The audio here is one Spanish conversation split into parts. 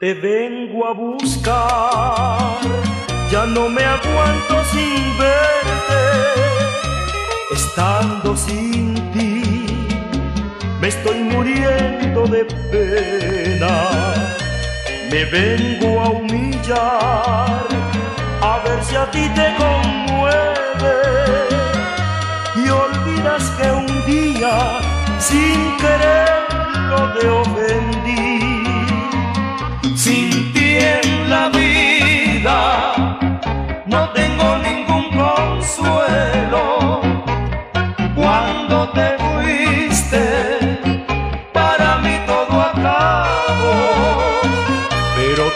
Te vengo a buscar, ya no me aguanto sin verte, estando sin ti, me estoy muriendo de pena. Me vengo a humillar, a ver si a ti te conmueve. Y olvidas que un día sin quererlo te ofendí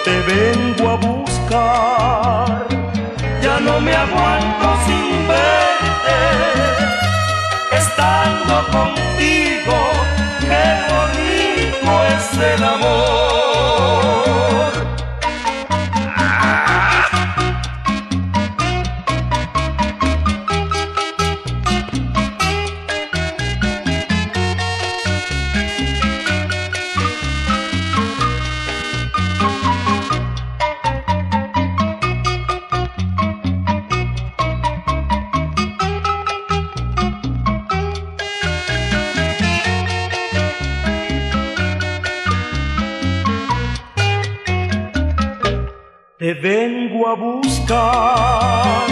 Te vengo a buscar, ya no me aguanto sin verte. Estando contigo, qué bonito es el amor. Te vengo a buscar,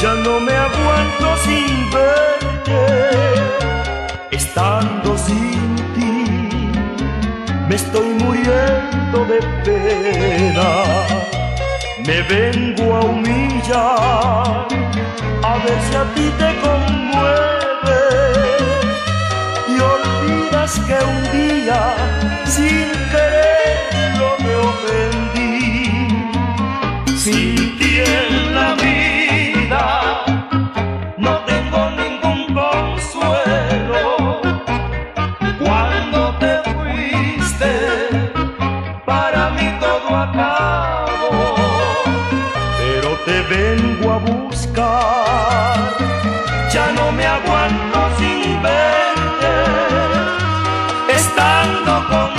ya no me aguanto sin verte, estando sin ti, me estoy muriendo de pena. Me vengo a humillar, a ver si a ti te conmueve y olvidas que un día sin quererlo me ofendí. Ya no me aguanto sin verte. Estando contigo,